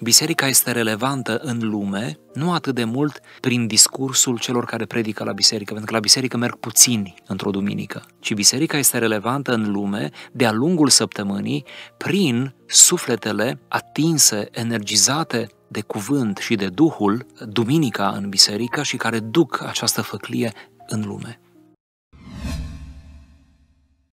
biserica este relevantă în lume, nu atât de mult prin discursul celor care predică la biserică, pentru că la biserică merg puțini într-o duminică, ci biserica este relevantă în lume de-a lungul săptămânii prin sufletele atinse, energizate de cuvânt și de Duhul duminica în biserică și care duc această făclie în lume.